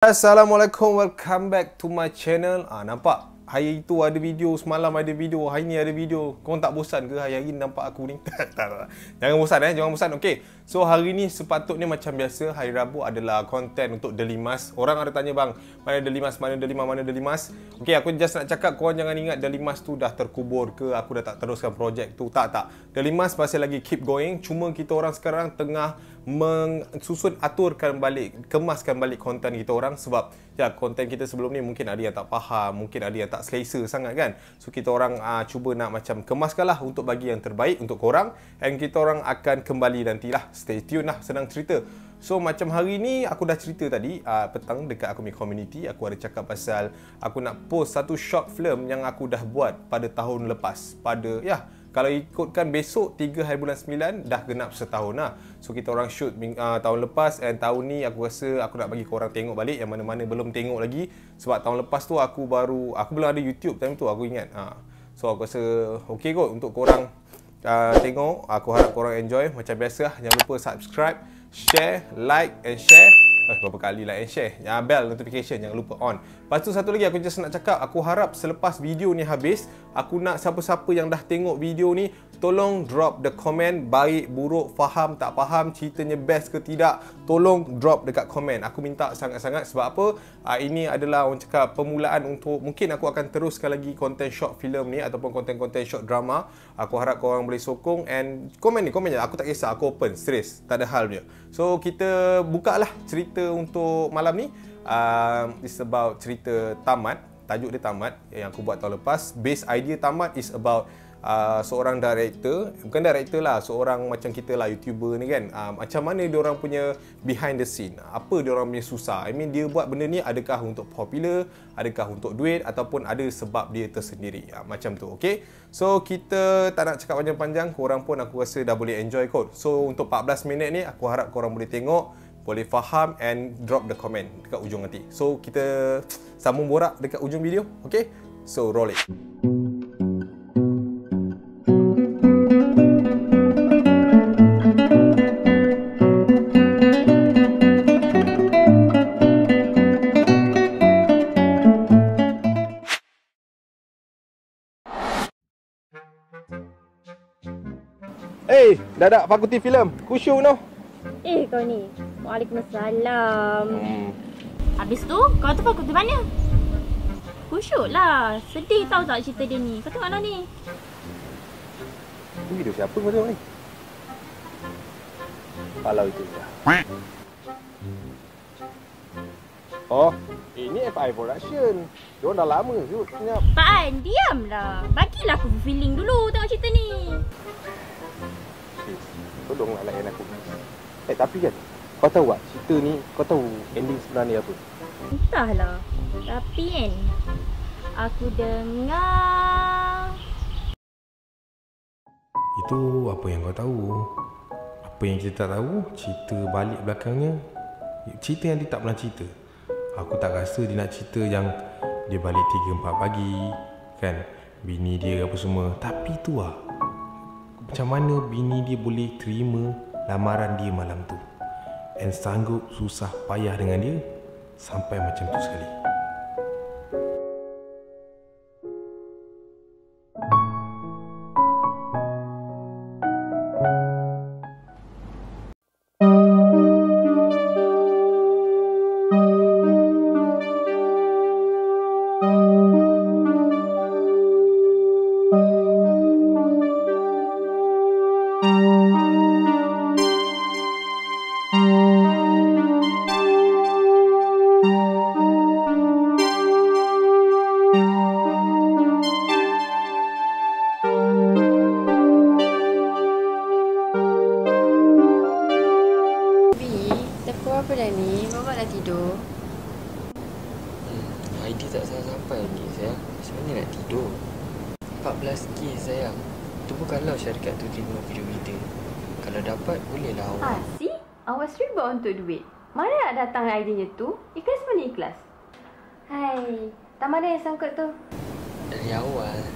Assalamualaikum, welcome back to my channel. Ah nampak hari itu ada video, semalam ada video, hari ni ada video. Kau tak bosan ke hari-hari nampak aku ni? tak, tak. Jangan bosan eh, jangan bosan. Okey. So hari ni sepatutnya macam biasa, hari Rabu adalah konten untuk Delimas. Orang ada tanya bang, mana Delimas, mana Delimas, mana Delimas? Okey, aku just nak cakap korang jangan ingat Delimas tu dah terkubur ke aku dah tak teruskan projek tu. Tak, tak. Delimas masih lagi keep going. Cuma kita orang sekarang tengah mensusun aturkan balik, kemaskan balik konten kita orang sebab ya konten kita sebelum ni mungkin ada yang tak faham, mungkin ada yang tak selesa sangat kan. So kita orang uh, cuba nak macam kemaskanlah untuk bagi yang terbaik untuk korang and kita orang akan kembali nantilah. Stay tune lah, senang cerita. So macam hari ni aku dah cerita tadi uh, petang dekat aku punya community aku ada cakap pasal aku nak post satu short film yang aku dah buat pada tahun lepas pada ya kalau ikutkan besok 3 hari bulan 9 dah genap setahun lah. So kita orang shoot uh, tahun lepas and tahun ni aku rasa aku nak bagi korang tengok balik yang mana-mana belum tengok lagi sebab tahun lepas tu aku baru aku belum ada YouTube time tu aku ingat. Uh. So aku rasa okey kot untuk korang uh, tengok. Aku harap korang enjoy macam biasa. Jangan lupa subscribe, share, like and share. Eh, berapa kali like and share. Ya, bell notification jangan lupa on. Lepas tu satu lagi aku just nak cakap, aku harap selepas video ni habis, aku nak siapa-siapa yang dah tengok video ni, tolong drop the comment baik, buruk, faham, tak faham, ceritanya best ke tidak, tolong drop dekat komen. Aku minta sangat-sangat sebab apa? Uh, ini adalah orang cakap permulaan untuk mungkin aku akan teruskan lagi konten short film ni ataupun konten-konten short drama. Aku harap korang boleh sokong and komen ni, komen je. Aku tak kisah, aku open, serius, tak ada hal dia. So kita buka lah cerita untuk malam ni. Uh, it's about cerita tamat tajuk dia tamat yang aku buat tahun lepas. Base idea tamat is about uh, seorang director. Bukan director lah seorang macam kita lah youtuber ni kan. Uh, macam mana dia orang punya behind the scene? Apa dia orang punya susah? I mean dia buat benda ni adakah untuk popular adakah untuk duit ataupun ada sebab dia tersendiri? Uh, macam tu okay? So kita tak nak cakap panjang-panjang. Korang pun aku rasa dah boleh enjoy kot. So untuk 14 minit ni aku harap korang boleh tengok boleh faham and drop the comment dekat ujung nanti so kita sambung borak dekat ujung video okay so roll it Eh, hey, dadak fakulti filem. Kusyu no. Eh kau ni. Waalaikumsalam. Hmm. Habis tu, kau tu fakulti mana? Kusyuk lah. Sedih tau tak cerita dia ni. Kau tengok lah ni. Ini video siapa kau tengok ni? Kalau itu dah. Oh, ini FI Production. Diorang dah lama. Senyap. Pak An, diamlah. Bagilah aku feeling dulu tengok cerita ni. Tolonglah layan aku. Eh, tapi kan, kau tahu tak cerita ni, kau tahu ending sebenarnya apa? Entahlah. Tapi kan, aku dengar... Itu apa yang kau tahu. Apa yang kita tak tahu, cerita balik belakangnya. Cerita yang dia tak pernah cerita. Aku tak rasa dia nak cerita yang dia balik 3-4 pagi. Kan? Bini dia apa semua. Tapi tu lah. Macam mana bini dia boleh terima lamaran dia malam tu. And sanggup susah payah dengan dia. Sampai macam tu sekali. Bapak dah tidur. Hmm, ID tak sampai-sampai lagi sayang Macam mana nak tidur 14k sayang Tunggu kalau syarikat tu terima video kita Kalau dapat bolehlah awak Ah, si? Awas riba untuk duit. Mana nak datang idenya tu? Ikhlas mana ikhlas? Hai, tak mana yang sangkut tu? Dari awal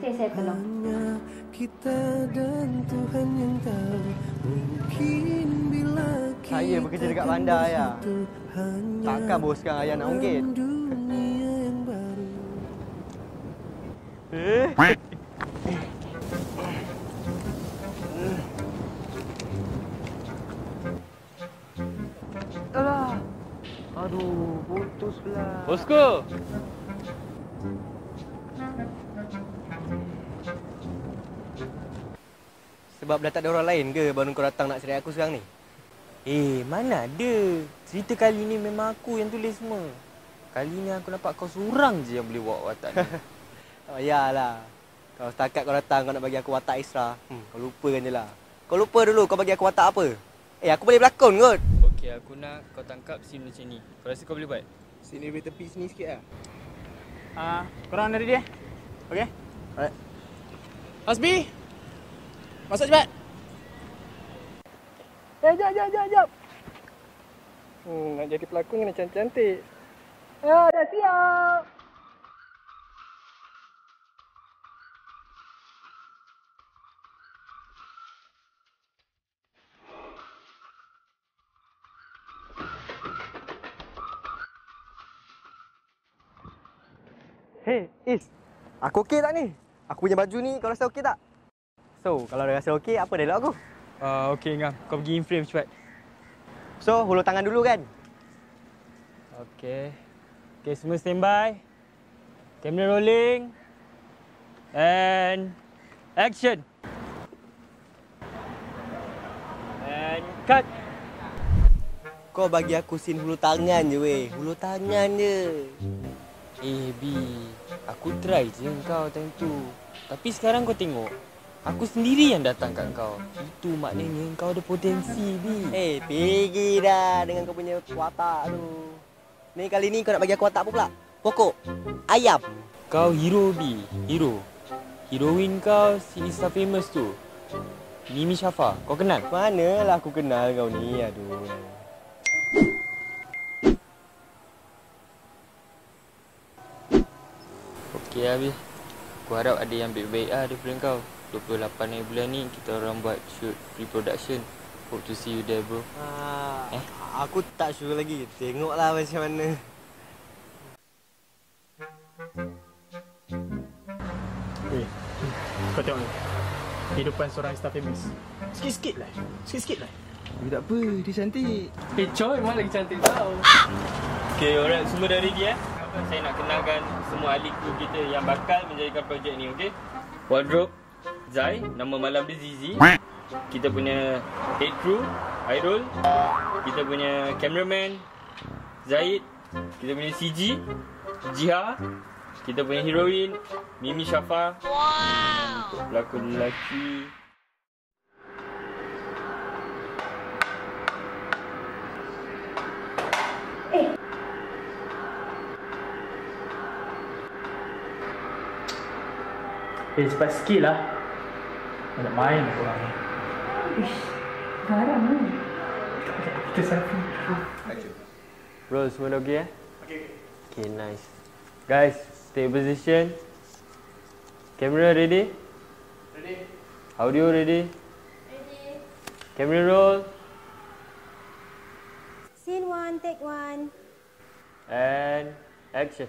Saya, saya tolong. Kita dan Tuhan yang tahu Mungkin bila Saya bekerja dekat bandar ya. Takkan bos sekarang ayah nak ungkit. Eh. Alah. Aduh, putus pula. Bosku. Sebab dah tak ada orang lain ke baru kau datang nak cerai aku sekarang ni? Eh, mana ada. Cerita kali ni memang aku yang tulis semua. Kali ni aku nampak kau seorang je yang boleh bawa watak ni. Oh iyalah. Kalau setakat kau datang kau nak bagi aku watak Isra, hmm, kau lupakan je lah. Kau lupa dulu kau bagi aku watak apa? Eh, aku boleh berlakon kot. Okey, aku nak kau tangkap scene macam ni. Kau rasa kau boleh buat? Sini dari tepi sini sikit lah. Ah, korang dari dia. Okey? Alright. Hasbi. Masuk cepat. Eh, jap, jap, jap, jap. Hmm, nak jadi pelakon kena cantik-cantik. Ya, dah siap. Hey, Is. Aku okey tak ni? Aku punya baju ni kau rasa okey tak? So, kalau dah rasa okey, apa dialog aku? Ah, okey Ngam. Kau pergi in frame cepat. So, hulur tangan dulu kan? Okey. Okey, semua standby. Camera rolling. And action. And cut. Kau bagi aku scene hulu tangan je weh. Hulu tangan je. Eh, B. Aku try je kau time tu. Tapi sekarang kau tengok. Aku sendiri yang datang kat kau. Itu maknanya kau ada potensi, B. Eh, pergi dah dengan kau punya watak tu. Ni kali ni kau nak bagi aku watak apa pula? Pokok. Ayam. Kau hero, B. Hero. Heroin kau si Insta famous tu. Mimi Syafa. Kau kenal? Manalah aku kenal kau ni. Aduh. Okey habis. Aku harap ada yang baik-baik ah daripada kau. 28 hari bulan ni kita orang buat shoot pre-production. Hope to see you there bro. Ah, Eh? Aku tak sure lagi. Tengoklah macam mana. Eh, kau tengok ni. Kehidupan seorang star famous. Sikit-sikit lah. Sikit-sikit lah. Tapi tak apa, dia cantik. Eh coy, memang lagi cantik tau. Okay, alright. Semua dah ready eh? Saya nak kenalkan semua ahli kru kita yang bakal menjadikan projek ni, okay? Wardrobe, Zai. Nama malam dia Zizi. Kita punya head crew, Hairul. Kita punya cameraman, Zaid. Kita punya CG, Jiha. Kita punya heroin, Mimi Syafa. Wow! Pelakon lelaki, Eh, cepat sikit lah. Nak main korang ni. Garang ni. Kita selfie. Bro, semua dah okay eh? Okay. Okay, nice. Guys, take position. Camera ready? Ready. Audio ready? Ready. Camera roll. Scene one, take one. And action.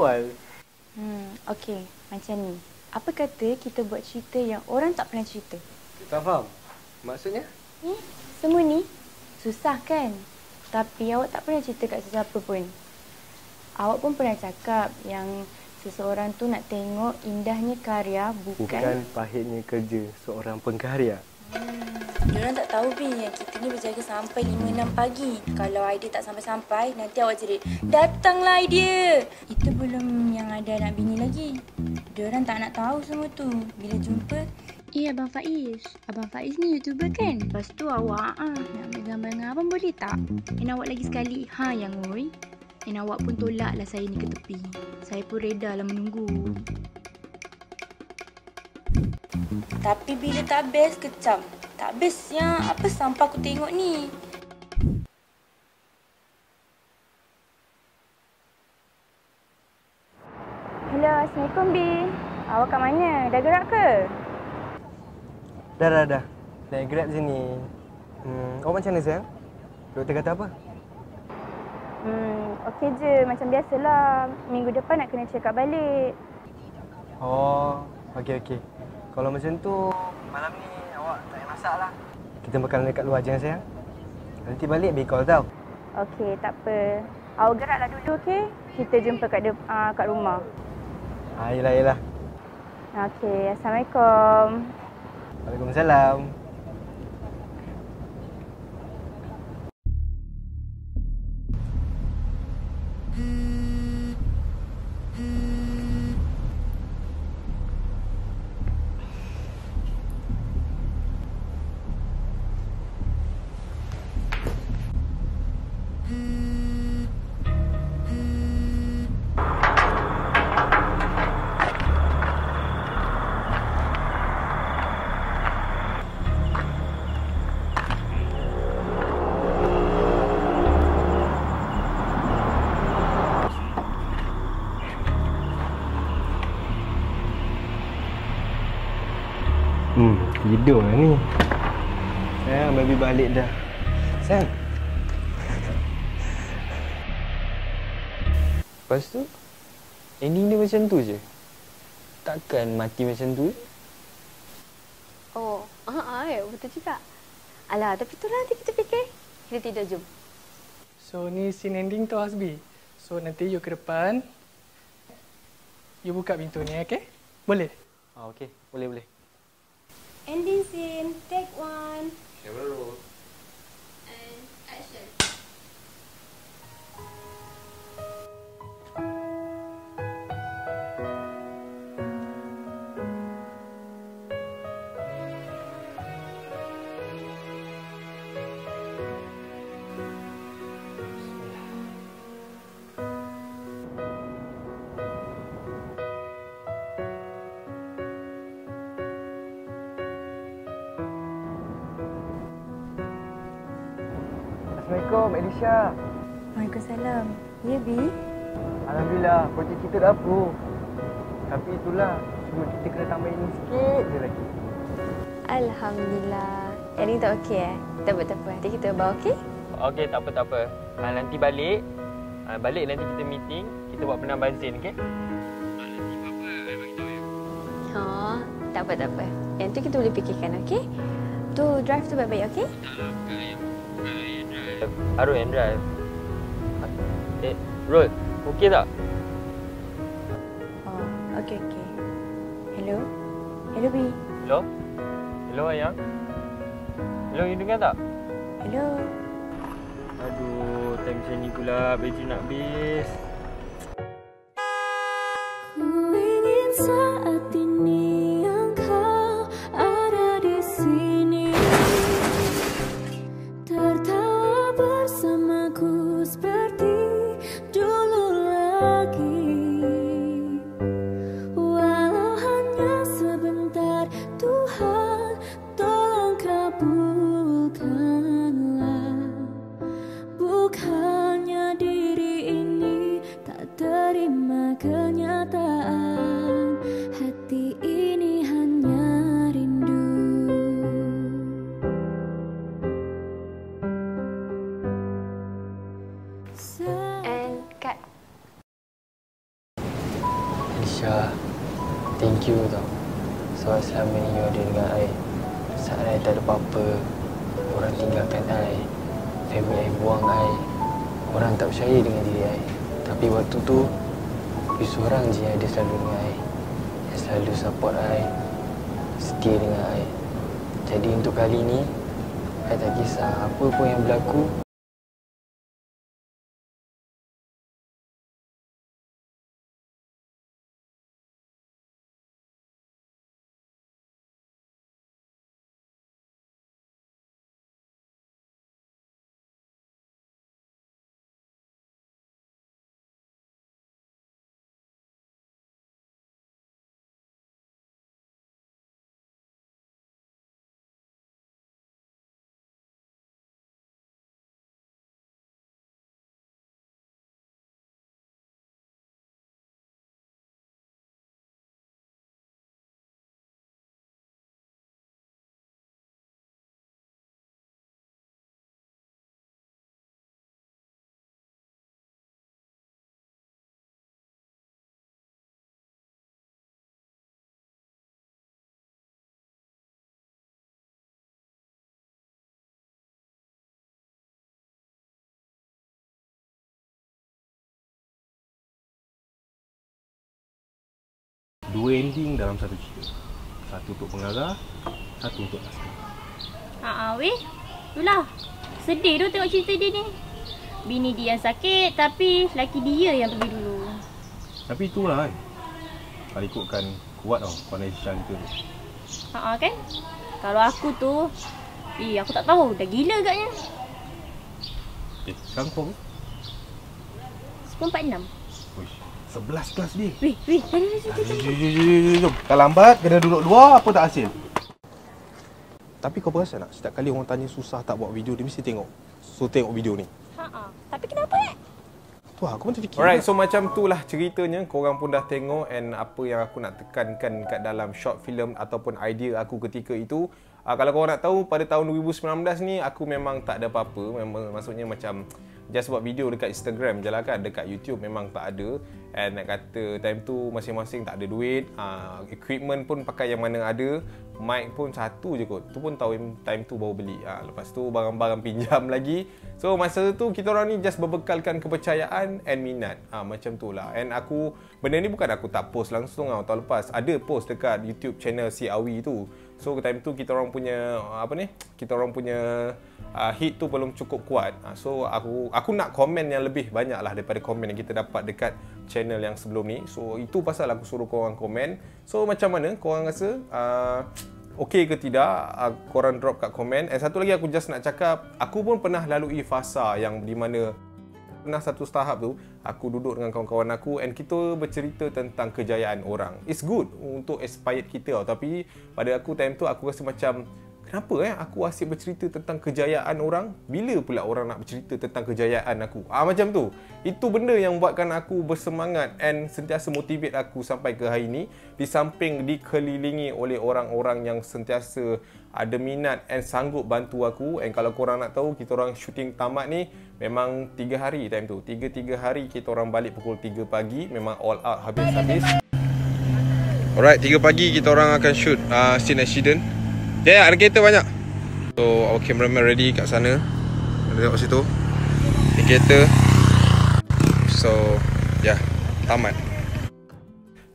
Awal. Hmm, okey. Macam ni. Apa kata kita buat cerita yang orang tak pernah cerita? Tak faham. Maksudnya? Eh, semua ni susah kan? Tapi awak tak pernah cerita kat sesiapa pun. Awak pun pernah cakap yang seseorang tu nak tengok indahnya karya bukan... Bukan pahitnya kerja seorang pengkarya. Diorang tak tahu Bi yang kita ni berjaga sampai 5-6 pagi. Kalau idea tak sampai-sampai, nanti awak jerit, datanglah idea. Itu belum yang ada anak bini lagi. Diorang tak nak tahu semua tu. Bila jumpa, Eh, Abang Faiz. Abang Faiz ni YouTuber kan? Lepas tu awak ah, nak ambil gambar dengan abang boleh tak? And awak lagi sekali. Ha, yang oi. And awak pun tolaklah saya ni ke tepi. Saya pun reda lah menunggu. Tapi bila tak best, kecam. Tak best yang apa sampah aku tengok ni. Hello, Assalamualaikum Bi. Awak kat mana? Dah gerak ke? Dah, dah, dah. Naik grab sini. Hmm, awak macam mana sayang? Doktor kata apa? Hmm, okey je. Macam biasalah. Minggu depan nak kena check up balik. Oh, okey okey. Kalau macam tu, malam ni awak tak payah masak lah. Kita makan dekat luar je sayang. Nanti balik bagi call tau. Okey, tak apa. Awak geraklah dulu, okey? Kita jumpa kat de- uh, kat rumah. Ah, yelah, yelah. Okey, Assalamualaikum. Waalaikumsalam. Tidur lah ni. Sayang, baby balik dah. Sayang. Lepas tu Ending dia macam tu je Takkan mati macam tu Oh, ah, ah, ya, betul juga. Alah, tapi tu lah nanti kita fikir. Kita tidur, jom. So ni scene ending tu Hasbi. So nanti you ke depan. You buka pintu ni, okay? Boleh? Ah, okey. Boleh, boleh. Ending scene. Take one. Assalamualaikum, Elisha. Waalaikumsalam. Ya, Bi? Alhamdulillah, projek kita dah approve. Tapi itulah, cuma kita kena tambahin ni sikit je lagi. Alhamdulillah. Yang ni tak okey eh? Tak apa, tak apa. Nanti kita bawa okey? Okey tak apa tak apa ha, Nanti balik ha, Balik nanti kita meeting Kita buat penambahan scene okay? Ha, tak apa, tak apa. Yang tu kita boleh fikirkan, okey? Tu drive tu baik-baik, okey? Arul yang drive Eh Rod Okey tak? Oh, okey, okey. Hello? Hello, Bi? Hello? Hello ayang? Hello you dengar tak? Hello? Aduh time macam ni pula Bateri nak habis buang I. Orang tak percaya dengan diri I. Tapi waktu tu, you seorang je ada selalu dengan I. Yang selalu support I. Setia dengan I. Jadi untuk kali ni, I tak kisah apa pun yang berlaku. dua ending dalam satu cerita. Satu untuk pengarah, satu untuk naskah. Haa ah, weh. Itulah. Sedih tu tengok cerita dia ni. Bini dia yang sakit tapi laki dia yang pergi dulu. Tapi itulah kan. Kalau ikutkan kuat tau koneksi cerita tu. Haa ah, kan? Kalau aku tu Eh, aku tak tahu. Dah gila agaknya. Eh, sekarang kau 10.46. 10.46. Sebelas kelas ni. Jom. Tak lambat, kena duduk luar apa tak hasil. Tapi kau perasan tak? Setiap kali orang tanya susah tak buat video, dia mesti tengok. So tengok video ni. Haa, -ha. Tapi kenapa eh? Tu lah, aku pun terfikir. Alright, so macam tu lah ceritanya. Korang pun dah tengok and apa yang aku nak tekankan kat dalam short film ataupun idea aku ketika itu. Uh, kalau korang nak tahu, pada tahun 2019 ni aku memang tak ada apa-apa. Memang maksudnya macam just buat video dekat Instagram je lah kan. Dekat YouTube memang tak ada. And nak kata time tu masing-masing tak ada duit. Uh, equipment pun pakai yang mana ada. Mic pun satu je kot. Tu pun tahu time tu baru beli. Uh, lepas tu barang-barang pinjam lagi. So masa tu kita orang ni just berbekalkan kepercayaan and minat. Ha, macam tu lah. And aku benda ni bukan aku tak post langsung tau tahun lepas. Ada post dekat YouTube channel si Awi tu. So time tu kita orang punya apa ni? Kita orang punya uh, hit tu belum cukup kuat. Uh, so aku aku nak komen yang lebih banyak lah daripada komen yang kita dapat dekat channel yang sebelum ni. So itu pasal aku suruh korang komen. So macam mana korang rasa? Uh, okey ke tidak uh, korang drop kat komen and satu lagi aku just nak cakap aku pun pernah lalui fasa yang di mana pernah satu tahap tu aku duduk dengan kawan-kawan aku and kita bercerita tentang kejayaan orang. It's good untuk aspire kita tau tapi pada aku time tu aku rasa macam kenapa eh aku asyik bercerita tentang kejayaan orang? Bila pula orang nak bercerita tentang kejayaan aku? Ah macam tu. Itu benda yang buatkan aku bersemangat and sentiasa motivate aku sampai ke hari ini. Di samping dikelilingi oleh orang-orang yang sentiasa ada minat and sanggup bantu aku. And kalau korang nak tahu kita orang shooting tamat ni memang 3 hari time tu. 3-3 hari kita orang balik pukul 3 pagi. Memang all out habis-habis. Alright, 3 pagi kita orang akan shoot uh, scene accident Ya, yeah, ada kereta banyak. So, our cameraman ready kat sana. Ada tengok situ. Ini kereta. So, ya, yeah, tamat.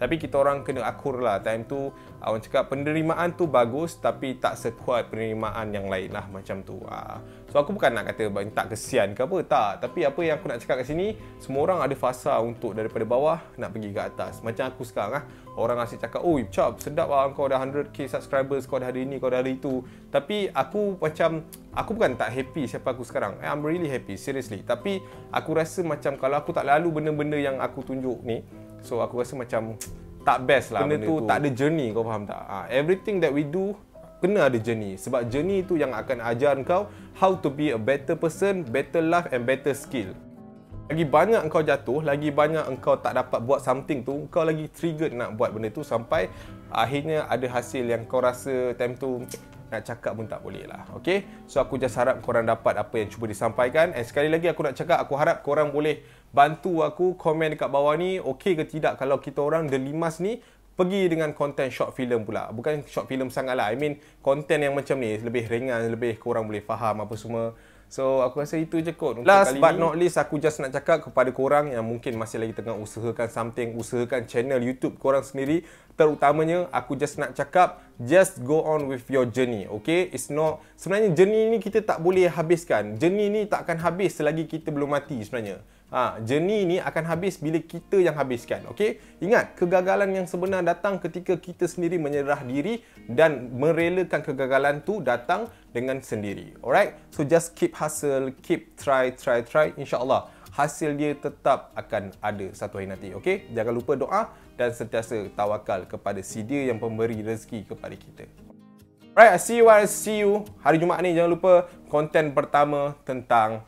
Tapi kita orang kena akur lah Time tu Orang cakap penerimaan tu bagus Tapi tak sekuat penerimaan yang lain lah Macam tu ah. So aku bukan nak kata Tak kesian ke apa Tak. Tapi apa yang aku nak cakap kat sini Semua orang ada fasa untuk Daripada bawah Nak pergi ke atas. Macam aku sekarang lah Orang asyik cakap Oh Chop sedap lah Kau dah 100k subscribers Kau dah ada ini Kau dah ada itu. Tapi aku macam Aku bukan tak happy Siapa aku sekarang. I'm really happy Seriously. Tapi Aku rasa macam Kalau aku tak lalu benda-benda yang aku tunjuk ni So aku rasa macam tak best lah benda, benda tu, tu. tak ada journey kau faham tak? Ha, everything that we do kena ada journey. Sebab journey tu yang akan ajar kau how to be a better person better life and better skill. Lagi banyak engkau jatuh lagi banyak engkau tak dapat buat something tu kau lagi triggered nak buat benda tu sampai akhirnya ada hasil yang kau rasa time tu nak cakap pun tak boleh lah. Okay? so aku just harap korang dapat apa yang cuba disampaikan. And sekali lagi aku nak cakap aku harap korang boleh bantu aku komen dekat bawah ni. Okey ke tidak kalau kita orang The Limas ni pergi dengan konten short film pula bukan short film sangat lah I mean konten yang macam ni lebih ringan lebih korang boleh faham apa semua So aku rasa itu je kot untuk Last kali but ni. not least aku just nak cakap kepada korang yang mungkin masih lagi tengah usahakan something, usahakan channel YouTube korang sendiri, terutamanya aku just nak cakap just go on with your journey, okay? It's not sebenarnya journey ni kita tak boleh habiskan. Journey ni tak akan habis selagi kita belum mati sebenarnya. Ha, journey ni akan habis bila kita yang habiskan, okay? Ingat, kegagalan yang sebenar datang ketika kita sendiri menyerah diri dan merelakan kegagalan tu datang dengan sendiri. Alright? So just keep hustle, keep try, try, try. InsyaAllah hasil dia tetap akan ada satu hari nanti. Okay? Jangan lupa doa dan sentiasa tawakal kepada si dia yang pemberi rezeki kepada kita. Alright, I see you, I see you. Hari Jumaat ni jangan lupa konten pertama tentang